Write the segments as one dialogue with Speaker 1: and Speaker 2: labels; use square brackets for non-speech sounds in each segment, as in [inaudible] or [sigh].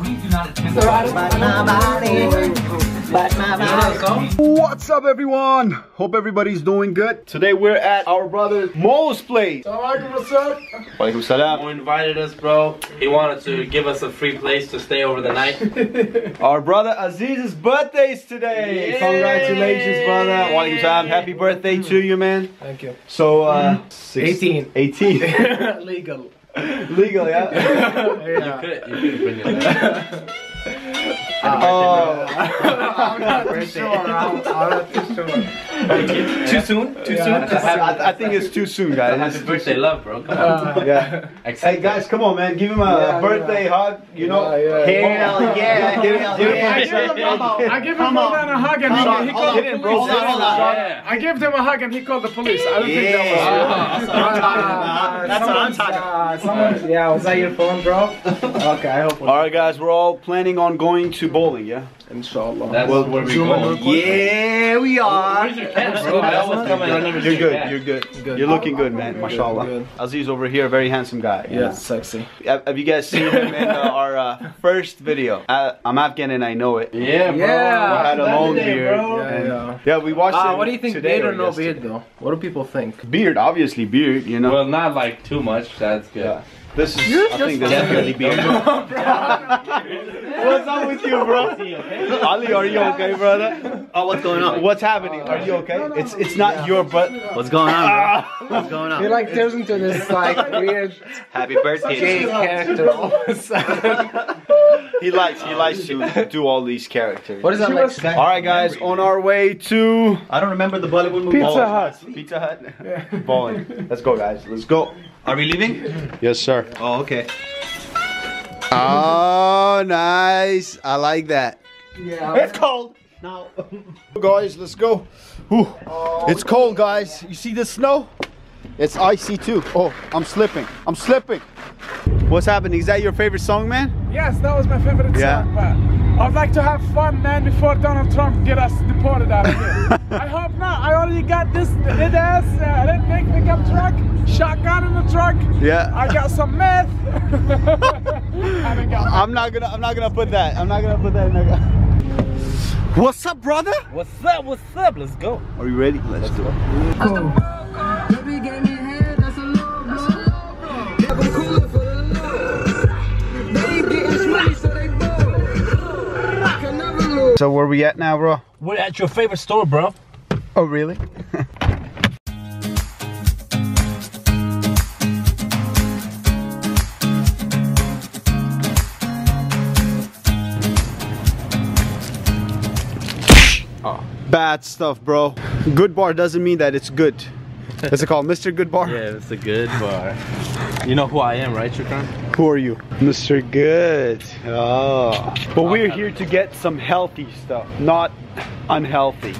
Speaker 1: we do not attempt to
Speaker 2: What's up everyone? Hope everybody's doing good. Today we're at our brother Mo's place. Walaikum salam.
Speaker 3: Who invited us, bro? He wanted to give us a free place to stay over the night. [laughs]
Speaker 2: Our brother Aziz's birthday is today.
Speaker 3: Yay!
Speaker 2: Congratulations, brother. Walaikum salam. Happy birthday to you, man.
Speaker 4: Thank you.
Speaker 2: So, uh, six-
Speaker 4: 18.
Speaker 2: 18. [laughs]
Speaker 4: Legal.
Speaker 2: Legal, [laughs] yeah?
Speaker 4: Yeah.
Speaker 3: Could you could bring it. [laughs]
Speaker 2: Oh,
Speaker 4: I'm not too sure. I'm, I'm not too sure.
Speaker 3: Too soon? Too
Speaker 4: Yeah.
Speaker 3: soon?
Speaker 2: I, I think it's too soon, guys.
Speaker 3: Happy
Speaker 2: It's-
Speaker 3: birthday, love, bro. Come on.
Speaker 4: Uh,
Speaker 2: Yeah. [laughs] Hey guys, come on, man. Give him a
Speaker 4: Yeah,
Speaker 2: birthday
Speaker 4: yeah.
Speaker 2: hug. You know.
Speaker 4: Yeah, yeah.
Speaker 2: Hell yeah. Give him, give him
Speaker 4: I
Speaker 2: a
Speaker 4: I give him more than a hug and he, he called the police.
Speaker 2: bro. Hold on.
Speaker 3: Yeah.
Speaker 4: I gave him a hug and he called the police. I don't think that was
Speaker 2: Yeah. [laughs]
Speaker 4: That's what I'm talking about.
Speaker 2: That's what I'm talking
Speaker 4: about. Someone, yeah, was that your phone, bro? [laughs] okay, I hope.
Speaker 2: All right, guys. We're all planning on going to bowling. Yeah.
Speaker 4: Inshallah.
Speaker 3: That's
Speaker 2: Well,
Speaker 3: where we
Speaker 4: zoom in
Speaker 3: go.
Speaker 2: Yeah, we are.
Speaker 3: Where's your cat, bro? I always come and I never
Speaker 2: You're good. You're good.
Speaker 4: Good.
Speaker 2: You're looking good, man. Mashallah.
Speaker 4: good.
Speaker 2: Aziz over here, very handsome guy.
Speaker 4: Yeah, sexy.
Speaker 2: Have, have you guys seen him in uh, [laughs] our uh, first video? Uh, I'm Afghan and I know it.
Speaker 3: Yeah, bro.
Speaker 4: Yeah.
Speaker 2: We had a long
Speaker 3: birthday,
Speaker 2: beard.
Speaker 3: bro.
Speaker 4: Yeah, yeah.
Speaker 2: yeah, we watched
Speaker 4: Ah,
Speaker 2: it.
Speaker 4: what do you think,
Speaker 2: today
Speaker 4: beard or no
Speaker 2: yesterday.
Speaker 4: beard though? What do people think?
Speaker 2: Beard, obviously beard. You know.
Speaker 3: Well, not like too much. That's good.
Speaker 2: yeah. This is. I think this is
Speaker 3: Definitely
Speaker 2: really [laughs] beard. What's up with you, bro? [laughs] Ali, are you okay, brother?
Speaker 5: Oh, what's going on?
Speaker 2: What's happening? Are you okay? It's it's not your butt.
Speaker 5: What's going on, bro? Ah! What's going on?
Speaker 4: He
Speaker 5: on?
Speaker 4: like turns into this like weird
Speaker 5: Happy birthday.
Speaker 4: gay character all of a sudden. [laughs]
Speaker 2: He likes he likes to [laughs] do all these characters.
Speaker 4: What is that like?
Speaker 2: All right, guys, on our way to
Speaker 5: I don't remember the Bollywood movie.
Speaker 2: Pizza
Speaker 5: Oh,
Speaker 2: Hut. Pizza Hut. [laughs] Bowling. Let's go, guys. Let's go.
Speaker 5: Are we leaving?
Speaker 2: Yes, sir.
Speaker 5: Oh, okay.
Speaker 2: Oh, nice. I like that.
Speaker 4: Yeah.
Speaker 2: It's cold.
Speaker 5: No. [laughs]
Speaker 2: Guys, let's go. Whew. Oh, it's cold, guys. You see the snow? It's icy too. Oh, I'm slipping. I'm slipping. What's happening? Is that your favorite song, man?
Speaker 4: Yes, that was my favorite
Speaker 2: Yeah.
Speaker 4: song, but I'd like to have fun, man, before Donald Trump get us deported out of here. [laughs] I hope not. I already got this red ass uh, redneck pickup truck, shotgun in the truck.
Speaker 2: Yeah.
Speaker 4: I got some meth. [laughs] I done got
Speaker 2: I'm not gonna. I'm not gonna put that. I'm not gonna put that in there. [laughs] What's up, brother?
Speaker 3: What's up? What's up? Let's go.
Speaker 2: Are you ready? Let's do it. So where we at now, bro?
Speaker 3: We're at your favorite store, bro.
Speaker 2: Oh, really? [laughs] Oh, bad stuff, bro. Good bar doesn't mean that it's good. What's it called? Mr. Good Bar?
Speaker 3: Yeah, it's a good bar. You know who I am, right, Shukran?
Speaker 2: Who are you? Mr. Good. Oh. But we're here to get some healthy stuff, not unhealthy.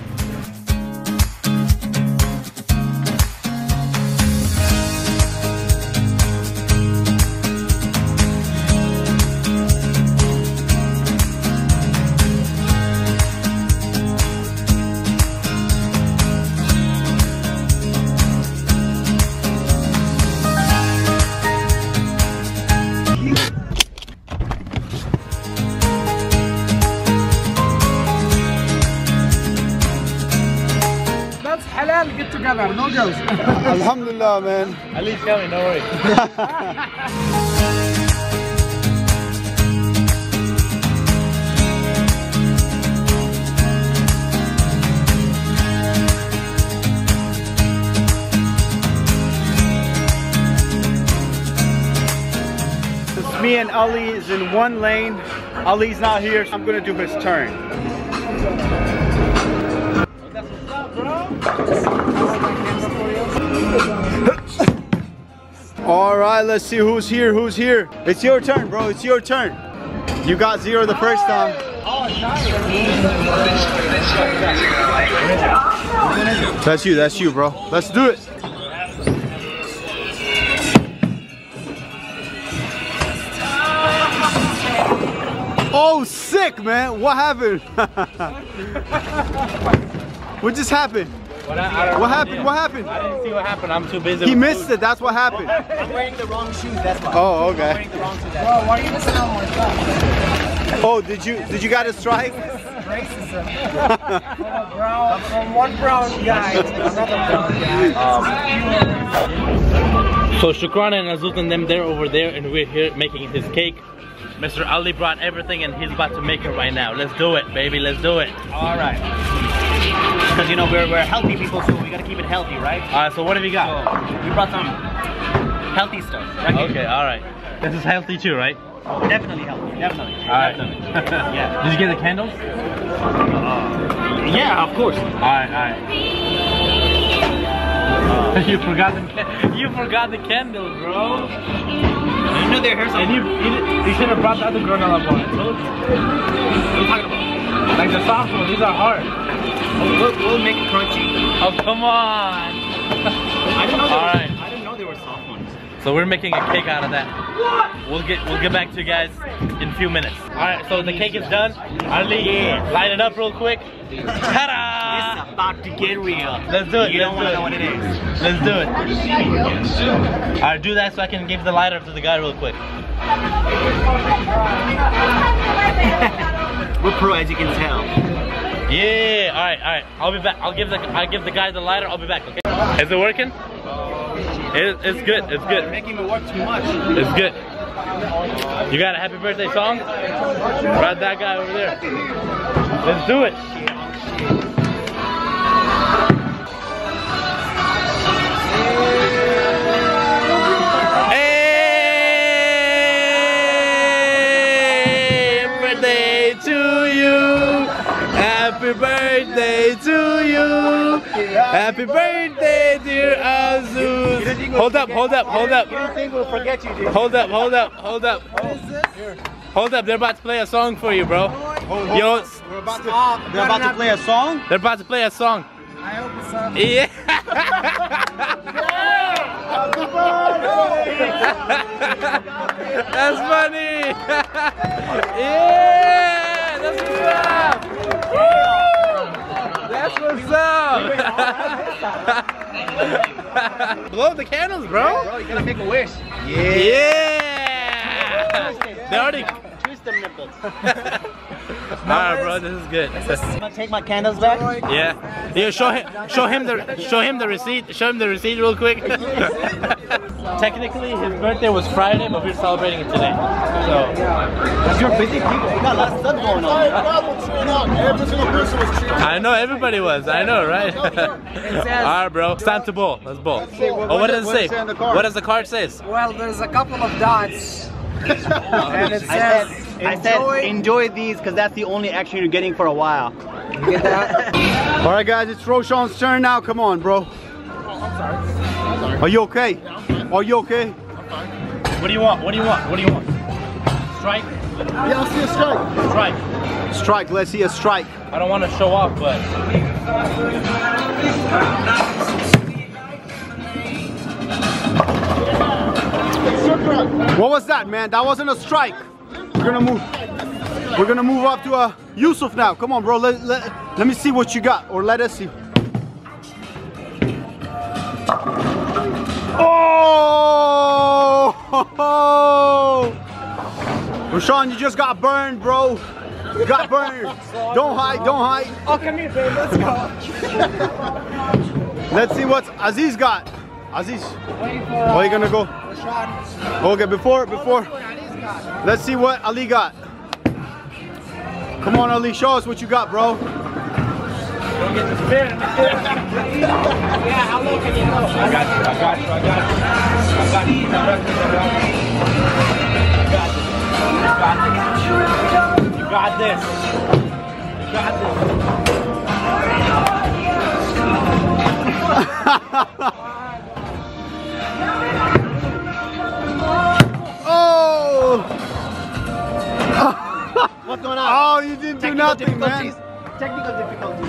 Speaker 4: That's get together, no girls. [laughs]
Speaker 2: Alhamdulillah, man.
Speaker 3: At least coming, don't worry. [laughs]
Speaker 2: Me and Ali is in one lane, Ali's not here, so I'm gonna do his turn. All right, let's see who's here, who's here. It's your turn, bro, it's your turn. You got zero the first time. That's you, that's you, bro. Let's do it. Oh, sick, man. What happened? [laughs] what just happened?
Speaker 3: But I, I
Speaker 2: What happened? What happened?
Speaker 3: I didn't see what happened. I'm too busy.
Speaker 2: He missed
Speaker 3: food.
Speaker 2: it. That's what happened.
Speaker 5: I'm wearing the wrong shoes. That's why.
Speaker 2: Oh,
Speaker 5: I'm
Speaker 2: okay.
Speaker 5: wearing the wrong shoes. That's why.
Speaker 4: why are you missing out on that?
Speaker 2: Oh, did you did you got a strike?
Speaker 1: Racism. brown, from one brown guy to another brown guy.
Speaker 3: So Shukran and Aziz and them they're over there and we're here making his cake. Mr. Ali brought everything and he's about to make it right now. Let's do it, baby. Let's do it.
Speaker 5: All right. Because you know we're, we're healthy people, so we gotta keep it healthy, right?
Speaker 3: Right. So what have you got?
Speaker 5: So we brought some healthy stuff. Right.
Speaker 3: Okay. All right. This is healthy too, right?
Speaker 5: Definitely healthy. Definitely.
Speaker 3: All right.
Speaker 5: Definitely. [laughs]
Speaker 3: yeah. Did you get the candles?
Speaker 5: Yeah, of course.
Speaker 3: All right. All right. [laughs] you forgot the you forgot the candles, bro.
Speaker 5: You know their hair's
Speaker 3: And you you, you should have brought the other granola bar.
Speaker 5: What are you talking about?
Speaker 3: Like the soft ones. These are hard.
Speaker 5: We'll, we'll make it crunchy.
Speaker 3: Oh come on.
Speaker 5: I didn't know
Speaker 3: All
Speaker 5: were,
Speaker 3: right.
Speaker 5: I didn't know there were soft ones.
Speaker 3: So we're making a cake out of that. What? We'll get we'll get back to you guys in a few minutes. All right, so the cake is done. Ali,
Speaker 5: Yeah.
Speaker 3: light it up real quick. Ta-da!
Speaker 5: It's about to get real.
Speaker 3: Let's do it.
Speaker 5: You
Speaker 3: let's
Speaker 5: don't
Speaker 3: do
Speaker 5: want to know what it is.
Speaker 3: Let's do it. All right, do that so I can give the lighter to the guy real quick. [laughs]
Speaker 5: We're pro, as you can tell.
Speaker 3: Yeah. All right. All right. I'll be back. I'll give the I'll give the guy the lighter. I'll be back. Okay. Is it working? It, it's good. It's
Speaker 5: You're
Speaker 3: good.
Speaker 5: making me work too much.
Speaker 3: It's good. You got a happy birthday song? Right, that guy over there. Let's do it. To. Happy birthday, dear Aziz. Hold up, hold up, hold up.
Speaker 5: You don't think we'll forget you, dude?
Speaker 3: Hold up, hold up, hold up. Hold up, they're about to play a song for you, bro. Yo,
Speaker 2: We're about to they're about to play a song.
Speaker 3: they're about to play a song.
Speaker 1: I hope it's
Speaker 3: Yeah. [laughs] That's funny. [laughs] yeah, that's what's up. Woo! That's what's up. [laughs] Blow the candles, bro.
Speaker 5: Bro, you gotta make a wish.
Speaker 3: Yeah. They already.
Speaker 5: Twist them nipples. [laughs]
Speaker 3: Alright, bro, this is good.
Speaker 5: I'm gonna take my candles back.
Speaker 3: Yeah. Yeah, show him show him the show him the receipt. Show him the receipt real quick. [laughs] Technically his birthday was Friday, but we're celebrating it today. So
Speaker 5: You're busy people. We got a lot of stuff going on.
Speaker 3: I know everybody was. I know, right? [laughs] Alright bro. It's time to bowl. Let's bowl. Oh what does it say? What does the card say?
Speaker 1: well, there's a couple of dots. [laughs] and it
Speaker 5: I said,
Speaker 1: says,
Speaker 5: I said,
Speaker 1: enjoy.
Speaker 5: enjoy these because that's the only action you're getting for a while. [laughs]
Speaker 2: All right, guys, it's Roshan's turn now. Come on, bro. Are you okay? Are you okay?
Speaker 3: What do you want? What do you want? What do you want? Strike?
Speaker 2: Yeah, I'll see a strike.
Speaker 3: Strike.
Speaker 2: Strike. Let's see a strike.
Speaker 3: I don't want to show off, but
Speaker 2: What was that, man? That wasn't a strike. We're gonna move. We're gonna move up to uh, Yusuf now. Come on, bro. Let, let, let me see what you got, or let us see. Oh! [laughs] Roshan, you just got burned, bro. You got burned. Don't hide. Don't hide.
Speaker 1: oh, come here, babe. Let's go. [laughs]
Speaker 2: Let's see what Aziz got. Aziz, where you gonna go? Okay, before before. Let's see what Ali got. Come on, Ali, show us what you got, bro.
Speaker 3: Don't get the spirit.
Speaker 1: Yeah, how low can you go?
Speaker 3: I got you. I got you. I got you. I got you. I got you. I got this. You got this.
Speaker 2: Oh!
Speaker 5: What's going on?
Speaker 2: Oh, you didn't do
Speaker 5: Technical
Speaker 2: nothing, man.
Speaker 5: Technical difficulties.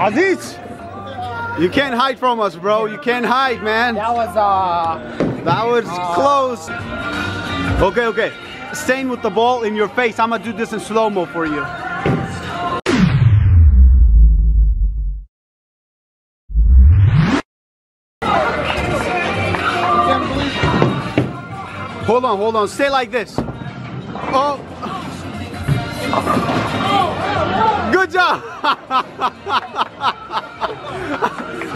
Speaker 2: Aziz, you can't hide from us, bro. You can't hide, man.
Speaker 1: That was uh
Speaker 2: That was close. Okay, okay. Staying with the ball in your face. I'm gonna do this in slow-mo for you. Hold on, hold on. Stay like this. Oh. Job.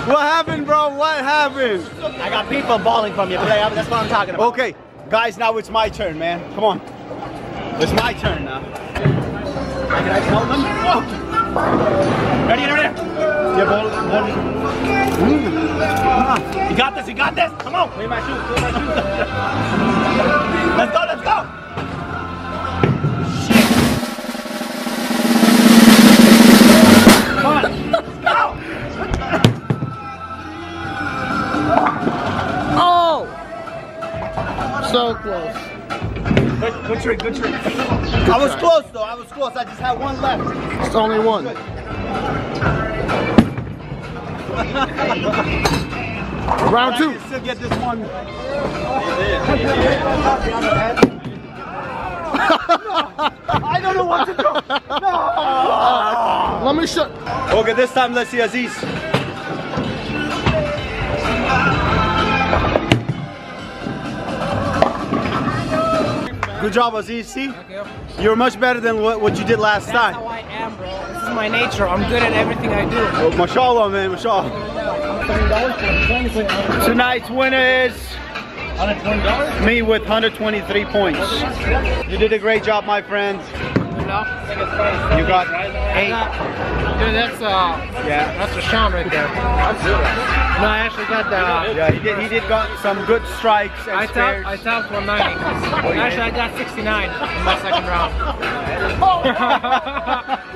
Speaker 2: what happened, bro? What happened?
Speaker 5: I got people bawling from you, play. That's what I'm talking about.
Speaker 2: Okay, guys, now it's my turn, man. Come on. It's my turn now.
Speaker 5: Can I tell them? Ready, ready.
Speaker 2: Yeah, ball, ball. Mm. Ah.
Speaker 5: You got this, you got this. Come on. Where my shoes? Where my shoes? [laughs] let's go.
Speaker 1: Close.
Speaker 2: Good, good trick, good trick. I was close though. I was close. I just had one left.
Speaker 1: It's only one. [laughs] Round two.
Speaker 2: can still get this one. [laughs] I don't know what to do.
Speaker 1: Let me show.
Speaker 2: Okay, this time let's see Aziz. Good job, Aziz. See? You're much better than what, what you did last
Speaker 6: That's
Speaker 2: time.
Speaker 6: how I am, bro. This is my nature. I'm good at everything I do.
Speaker 2: Oh, mashallah, man, mashallah. Tonight's winner is me with 123 points. You did a great job, my friend. You got eight.
Speaker 1: Dude, that's uh,
Speaker 2: Yeah.
Speaker 1: that's a Sean right there. No, I actually got the.
Speaker 2: Yeah, he did. He did got some good strikes and
Speaker 6: I topped, I topped 190. Actually, I got 69 in my second round. [laughs]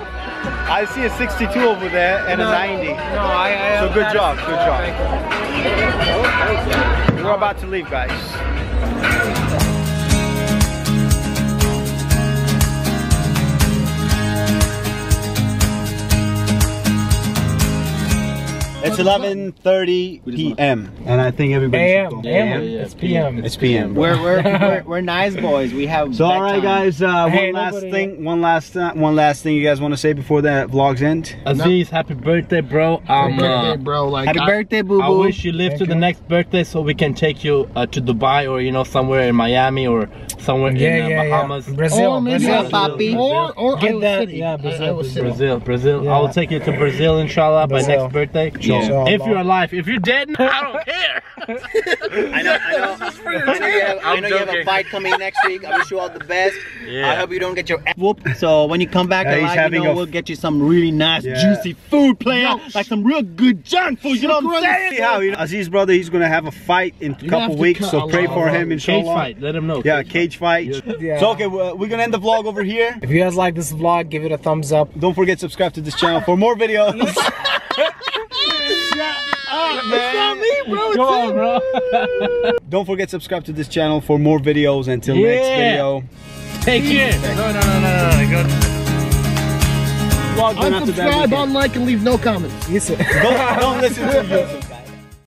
Speaker 2: I see a 62 over there and a 90.
Speaker 6: No, I. I
Speaker 2: So good job, good job. We're about to leave, guys. It's 11:30 p.m. and I think everybody should go.
Speaker 6: AM. It's PM.
Speaker 2: It's p.m.
Speaker 5: We're, we're, [laughs] we're, we're nice boys. We have.
Speaker 2: So all right, guys. Uh,
Speaker 6: Hey,
Speaker 2: one last
Speaker 6: nobody-
Speaker 2: thing. One last. Uh, one last thing you guys want to say before that vlogs end?
Speaker 3: Aziz, happy birthday, bro. Um,
Speaker 1: birthday,
Speaker 3: uh,
Speaker 1: bro. Like,
Speaker 5: Happy
Speaker 1: I-
Speaker 5: birthday, boo
Speaker 3: I wish you live to the next birthday so we can take you uh, to Dubai or you know somewhere in Miami or somewhere
Speaker 6: Yeah,
Speaker 3: in uh,
Speaker 6: yeah,
Speaker 3: Bahamas.
Speaker 6: yeah. Brazil,
Speaker 1: Or maybe
Speaker 6: Brazil.
Speaker 1: I'll Or, or
Speaker 6: Get that-
Speaker 1: City.
Speaker 6: yeah, Brazil,
Speaker 3: Brazil, Brazil. I will take you to Brazil, inshallah, by next birthday.
Speaker 6: Inshallah.
Speaker 3: If you're alive, if you're dead, I don't [laughs] care.
Speaker 5: I know, I know. I know you have, I know you have a fight coming next week. I wish you all the best.
Speaker 3: Yeah.
Speaker 5: I hope you don't get your ass whooped. So when you come back
Speaker 2: Yeah,
Speaker 5: alive, you know we'll get you some really nice,
Speaker 2: Yeah.
Speaker 5: juicy food, player. Like some real good junk food. You know what I'm saying?
Speaker 2: See how you know, Aziz brother, he's gonna have a fight in a couple weeks, so pray for
Speaker 1: of
Speaker 2: him,
Speaker 3: Cage
Speaker 2: inshallah.
Speaker 3: fight. Let him know.
Speaker 2: Yeah, cage fight.
Speaker 6: Yeah.
Speaker 2: So okay, we're we're gonna end the vlog over here.
Speaker 6: If you guys like this vlog, give it a thumbs up.
Speaker 2: Don't forget to subscribe to this channel for more videos. [laughs] [laughs]
Speaker 3: Come on, bro. [laughs]
Speaker 2: Don't forget to subscribe to this channel for more videos. Until next video.
Speaker 3: Take care. No, no, no, no, no. Go.
Speaker 2: Vlog, then after that, we
Speaker 1: Unsubscribe, unlike, and leave no comments.
Speaker 6: You said. [laughs]
Speaker 2: Don't, don't listen to YouTube.